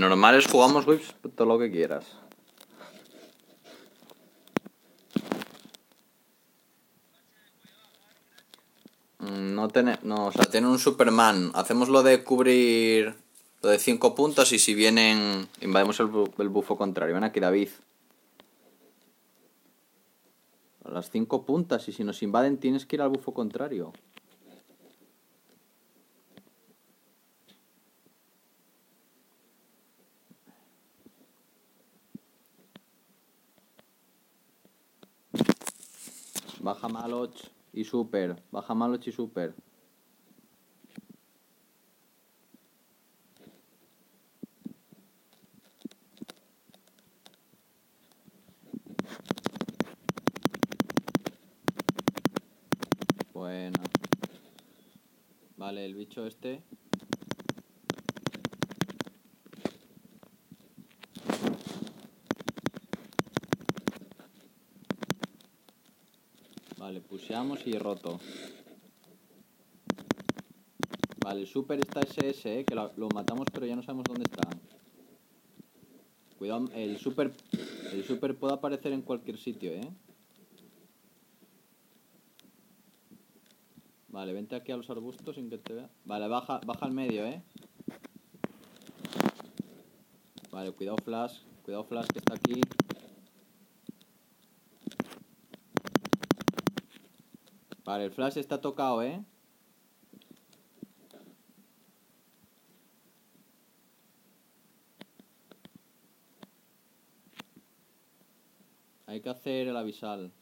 Normales jugamos whips todo lo que quieras. Mm, No tiene, no, o sea, tiene un Superman. Hacemos lo de cubrir lo de 5 puntos y si vienen invadimos el, bu- el bufo contrario. Ven aquí, David. Las 5 puntas y si nos invaden tienes que ir al bufo contrario. Baja Maloch y Super. Baja Maloch y Super. Bueno. Vale, el bicho este. Vale, pusheamos y roto. Vale, el super está SS, eh, que lo, lo matamos pero ya no sabemos dónde está. Cuidado, el super, el super puede aparecer en cualquier sitio, eh. Vale, vente aquí a los arbustos sin que te vea. Vale, baja, baja al medio, eh. Vale, cuidado Flash, cuidado Flash que está aquí. El Flash está tocado, eh. Hay que hacer el avisal.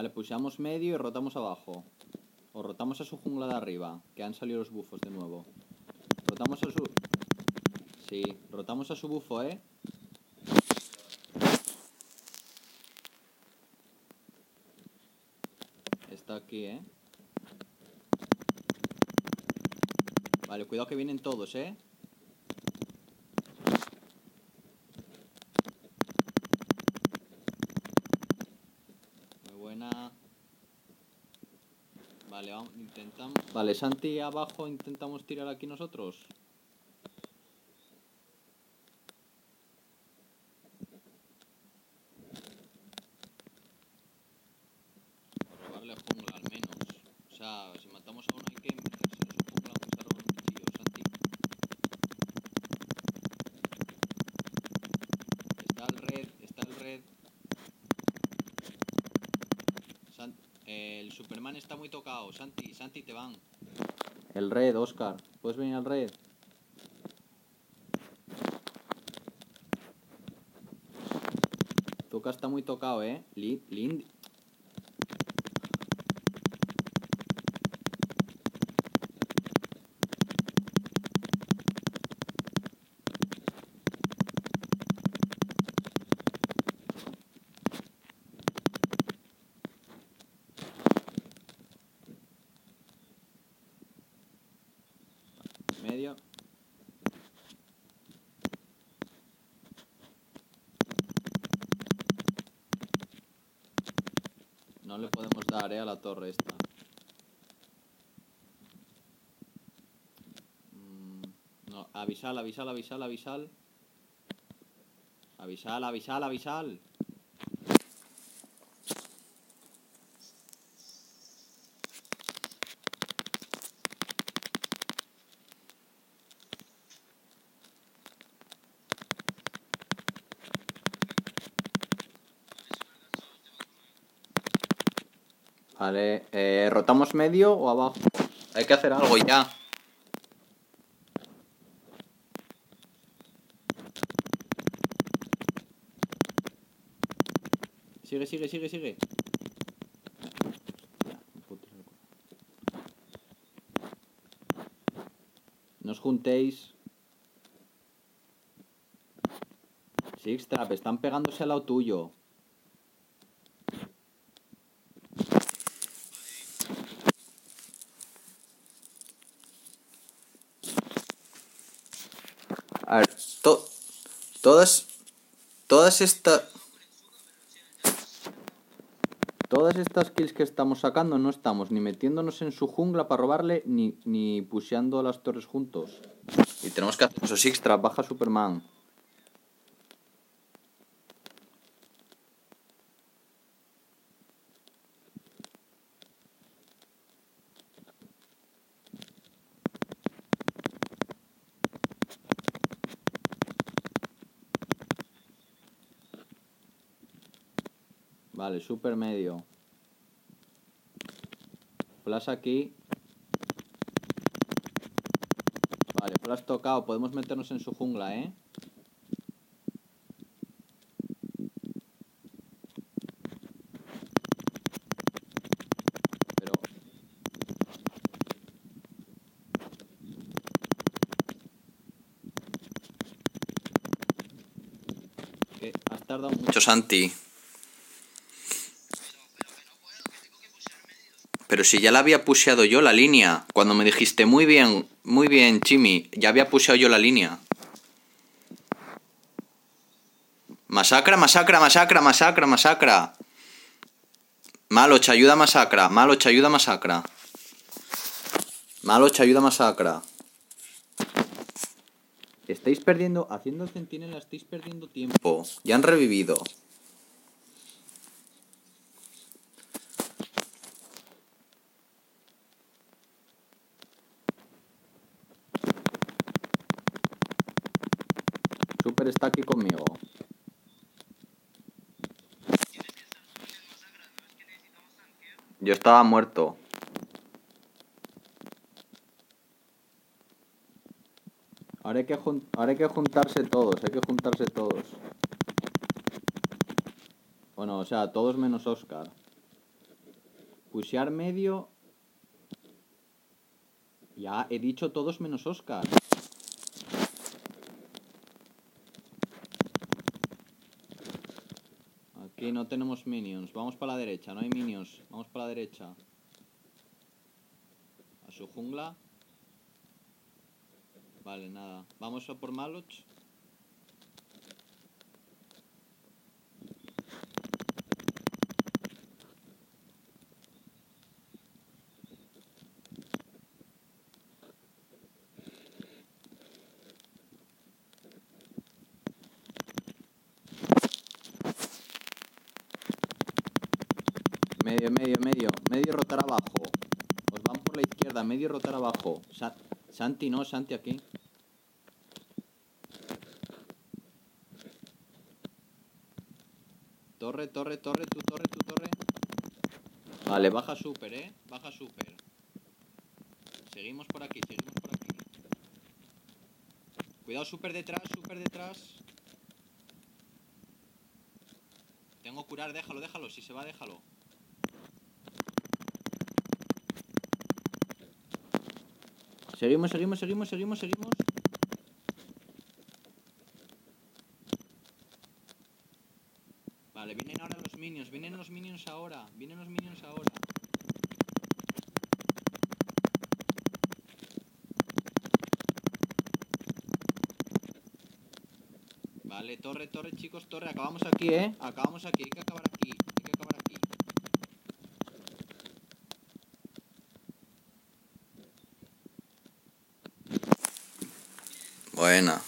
Vale, pusheamos medio y rotamos abajo. O rotamos a su jungla de arriba, que han salido los bufos de nuevo. Rotamos a su... Sí, rotamos a su bufo, ¿eh? Está aquí, ¿eh? Vale, cuidado que vienen todos, ¿eh? Muy buena. Vale, vamos, intentamos... Vale, Santi abajo, intentamos tirar aquí nosotros. Robarle jungla al menos. O sea, si matamos a uno hay que meterse en su jungla aunque sea robar un cuchillo, Santi. Está el red, está el red. San- Superman está muy tocado. Santi, Santi, te van. El red, Oscar. ¿Puedes venir al red? Toca está muy tocado, ¿eh? Li- Lind... Medio. No le podemos dar, eh, a la torre esta. Mm, no, avisal, avisal, avisal, avisal. Avisal, avisal, avisal. Vale, eh, ¿rotamos medio o abajo? Hay que hacer algo ya. Sigue, sigue, sigue, sigue. No os juntéis. Sixtrap, están pegándose al lado tuyo. A ver, to- todas. Todas estas. Todas estas kills que estamos sacando no estamos ni metiéndonos en su jungla para robarle ni, ni pusheando las torres juntos. Y tenemos que hacer eso. Sixtra, baja Superman. Vale, super medio. Flash aquí. Vale, flash tocado. Podemos meternos en su jungla, ¿eh? Has tardado mucho, Santi. Pero si ya la había pusheado yo la línea. Cuando me dijiste muy bien, muy bien, Chimi, ya había pusheado yo la línea. Masacra, masacra, masacra, masacra, masacra. Malo, ayuda masacra. Malo, ayuda masacra. Malo, ayuda masacra. Estáis perdiendo, haciendo centinela, estáis perdiendo tiempo. Ya han revivido. Super está aquí conmigo. Yo estaba muerto. Ahora hay, que ahora hay que juntarse todos, hay que juntarse todos. Bueno, o sea, todos menos Oscar. Pushear medio. Ya he dicho todos menos Oscar. Aquí no tenemos minions. Vamos para la derecha, no hay minions. Vamos para la derecha. A su jungla. Vale, nada. Vamos a por Maloch. Medio, medio, medio. Medio rotar abajo. Os van por la izquierda. Medio rotar abajo. Sa- Santi, no, Santi aquí. Torre, torre, torre, tu torre, tu torre. Vale, baja super, eh. Baja super. Seguimos por aquí, seguimos por aquí. Cuidado, super detrás, super detrás. Tengo curar, déjalo, déjalo. Si se va, déjalo. Seguimos, seguimos, seguimos, seguimos, seguimos. Vale, vienen ahora los minions, vienen los minions ahora, vienen los minions ahora. Vale, torre, torre, chicos, torre, acabamos aquí, eh. Acabamos aquí, hay que acabar aquí, hay que acabar aquí. Buena.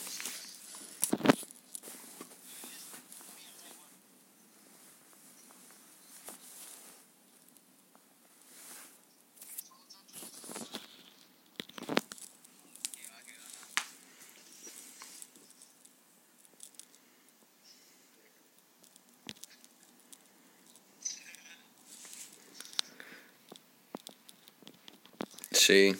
Sí.